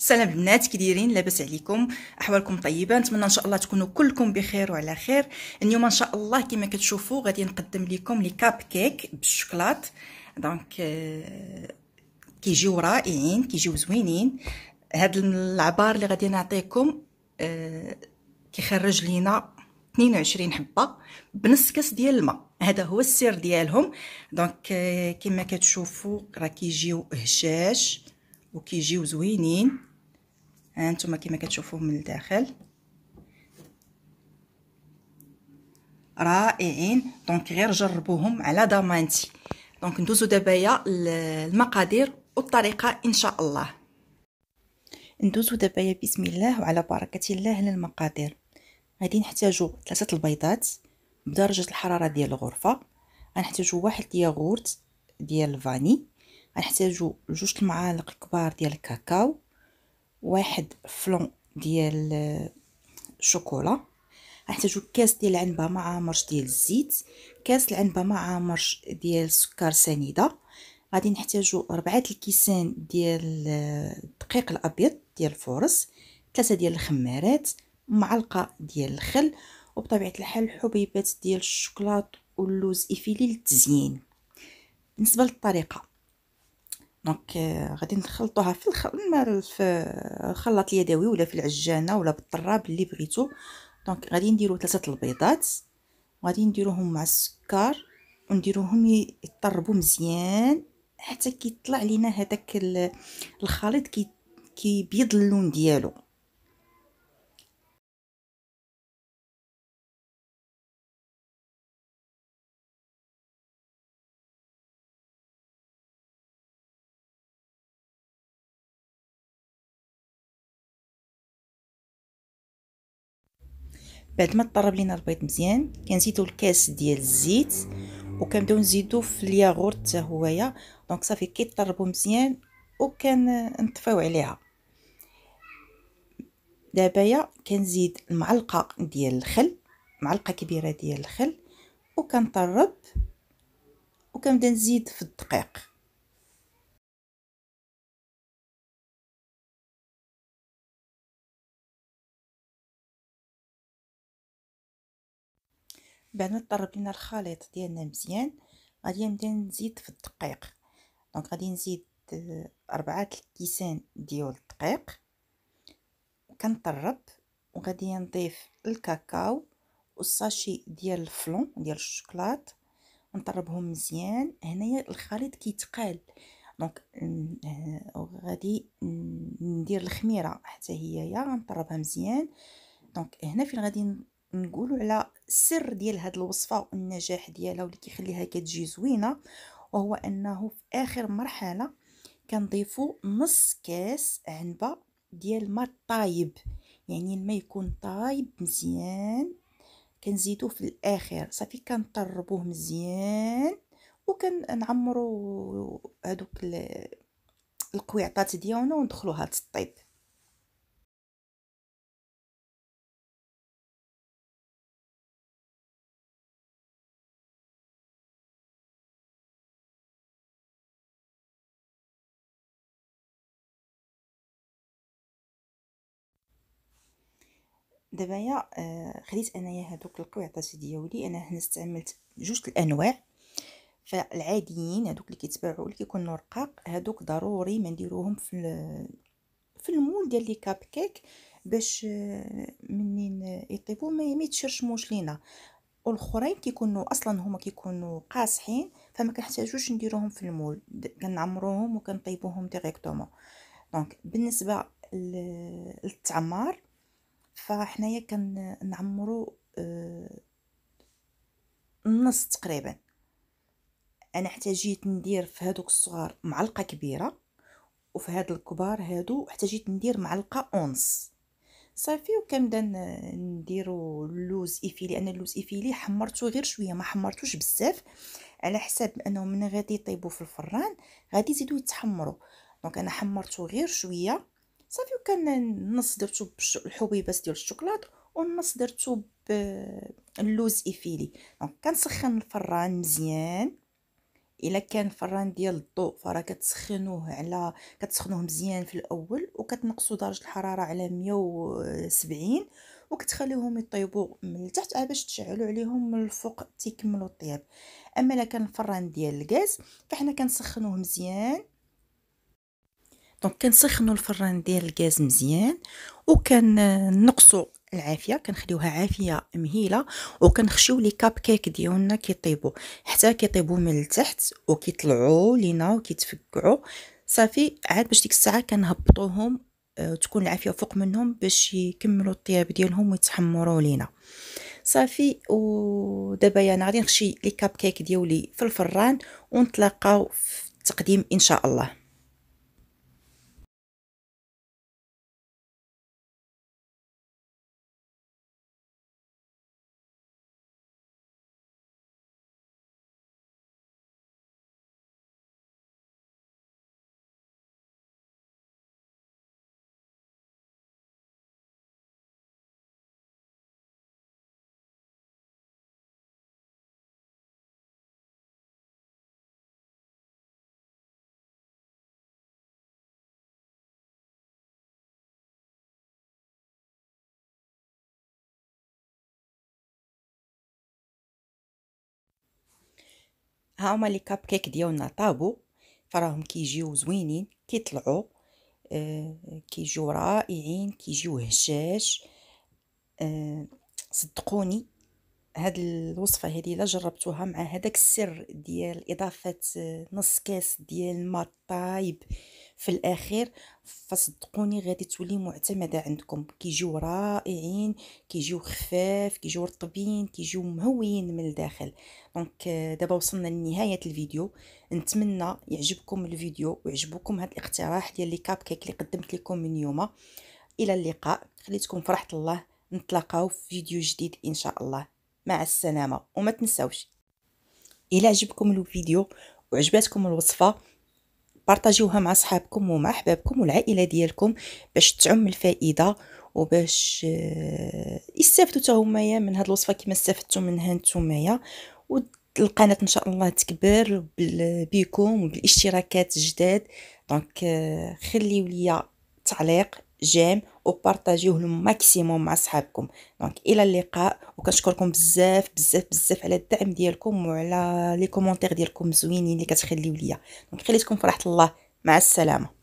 السلام البنات كي دايرين لاباس عليكم أحوالكم طيبة نتمنى إن شاء الله تكونوا كلكم بخير وعلى خير. اليوم إن شاء الله كما كتشوفوا غادي نقدم لكم les cupcakes بال chocolat. donc آه، كيجيو رائعين كيجيو زوينين. هاد العبار اللي غادي نعطيكم آه، كيخرج لينا 22 حبة بنص كاس ديال الماء. هذا هو السر ديالهم. donc آه، كما كتشوفوا راه كيجيو هشاش وكيجيو زوينين. هانتوما كما كتشوفوا من الداخل. رائعين. donc غير جربوهم على ضمانتي. donc ندوزو دابايا المقادير والطريقة إن شاء الله. ندوزو دابايا بسم الله وعلى بركة الله للمقادير. غادي نحتاجو ثلاثة البيضات بدرجة الحرارة ديال الغرفة. غنحتاجو واحد الياغورت ديال ال vanille. غنحتاجو جوج المعالق كبار ديال الكاكاو. واحد flan ديال الشوكولا غنحتاجو كاس ديال العنبة مع عامرش ديال الزيت كاس العنبة مع عامرش ديال السكر سنيدة. غادي نحتاجو ربعة الكيسان ديال الدقيق الأبيض ديال ال force ثلاثة ديال الخمارات معلقة ديال الخل وبطبيعة الحال حبيبات ديال الشوكولات واللوز effilé للتزيين. بالنسبة للطريقة donc غادي نخلطوها في الخل في الخلاط اليدوي ولا في العجانة ولا بالطراب اللي بغيتو. donc غادي نديرو ثلاثة البيضات وغادي نديروهم مع السكر ونديروهم يطربوا مزيان حتى كيطلع لينا هذاك الخليط كي كيبيض اللون ديالو. بعد ما طرب لينا البيض مزيان كنزيدو الكاس ديال الزيت وكنبداو نزيدو في الياغورت حتى هويا. دونك صافي كيطربوا مزيان وكنطفيو عليها. دابايا كنزيد المعلقة ديال الخل معلقة كبيرة ديال الخل وكنطرب وكنبدا نزيد في الدقيق. بعد ما طرب لينا الخليط ديالنا مزيان. غادي نبدأ نزيد في الدقيق. donc غادي نزيد أربعة الكيسان ديال الدقيق. كنطرب وغادي نضيف الكاكاو وال sachet ديال ال flan ديال الشوكولات. نطربهم مزيان. هنايا الخليط كيتقال. donc غادي ندير الخميرة حتى هي يا غنطربها مزيان. دونك هنا فين غادي نقولوا على السر ديال هاد الوصفة والنجاح ديالها واللي كيخليها كتجي زوينة وهو أنه في آخر مرحلة كنضيفوا نص كاس عنبة ديال الماء طايب يعني الماء يكون طايب مزيان. كنزيدوه في الآخر صافي كنطربوه مزيان وكنعمروا هذوك القويعطات ديالنا وندخلوها تطيب دابايا آه خديت انايا هادوك القويعطات ديالي أنا هنا استعملت جوج الانواع. فالعاديين هادوك اللي كيتباعوا اللي كيكونوا رقاق هادوك ضروري ما نديروهم في في المول ديال les cupcakes باش آه منين يطيبوا ما يتشرشموش لينا. والأخرين كيكونوا أصلا هما كيكونوا قاصحين فما كنحتاجوش نديروهم في المول. كنعمروهم وكنطيبوهم directement donc بالنسبة للتعمار فحنايا كنعمرو آه النص تقريبا. أنا احتاجيت ندير في هادوك الصغار معلقة كبيرة وفي هاد الكبار هادو احتاجيت ندير معلقة اونص صافي وكنبدا نديرو اللوز effilé أنا اللوز effilé حمرته غير شوية ما حمرتوش بزاف. على حساب أنهم من غادي يطيبوا في الفران غادي يزيدوا يتحمروا donc أنا حمرته غير شوية. صافي وكان النص درتو بالحبيبات ديال الشوكولات والنص درتو باللوز effilé. donc كنسخن الفران مزيان. إلا كان فران ديال الضوء فراه كتسخنوه على كتسخنوه مزيان في الأول وكتنقصوا درجة الحرارة على 170 وكتخليوهم يطيبوا من التحت باش تشعلوا عليهم من الفوق تيكملوا الطياب. أما إلا كان الفران ديال الغاز فحنا كنسخنوه مزيان. donc كنسخنوا الفران ديال الغاز مزيان وكنقصوا العافية كنخليوها عافية مهيلة وكنخشيو les cupcakes ديالنا كيطيبوا. حتى كيطيبوا من التحت وكيطلعوا لينا وكيتفكعوا. صافي عاد باش ديك الساعة كنهبطوهم أه تكون العافية فوق منهم باش يكملوا الطياب ديالهم ويتحمروا لينا. صافي ودابا أنا غادي نخشي لي كاب كيك ديالي في الفران ونتلاقاو في التقديم إن شاء الله. ها هما les cupcakes ديالنا طابو فراهم كيجيو زوينين كيطلعوا آه كيجيو رائعين كيجيو هشاش آه صدقوني هاد الوصفة هذه إلا جربتوها مع هذاك السر ديال إضافة نص كاس ديال الماء طايب في الاخير فصدقوني غادي تولي معتمدة عندكم. كيجيو رائعين كيجيو خفاف كيجيو رطبين كيجيو مهويين من الداخل. donc دابا وصلنا لنهاية الفيديو. نتمنى يعجبكم الفيديو ويعجبكم هذا الاقتراح ديال les cupcakes اللي قدمت لكم من اليوم إلى اللقاء. خليتكم في راحة الله. نتلاقاو في فيديو جديد إن شاء الله. مع السلامة. وما تنساوش. إلا عجبكم الفيديو وعجبتكم الوصفة partagيوها مع صحابكم ومع أحبابكم والعائلة ديالكم باش تعم الفائدة وباش آه، يستافدوا حتى هما من هاد الوصفة كما استفدتوا منها نتوما والقناة إن شاء الله تكبر بكم وبالاشتراكات جداد donc آه، خليو ليا تعليق. j'aime وpartagيوه ال maximum مع صحابكم. donc إلى اللقاء وكنشكركم بزاف بزاف بزاف على الدعم ديالكم وعلى les commentaires ديالكم زوينين اللي كتخليو ليا. donc خليتكم في راحة الله. مع السلامة.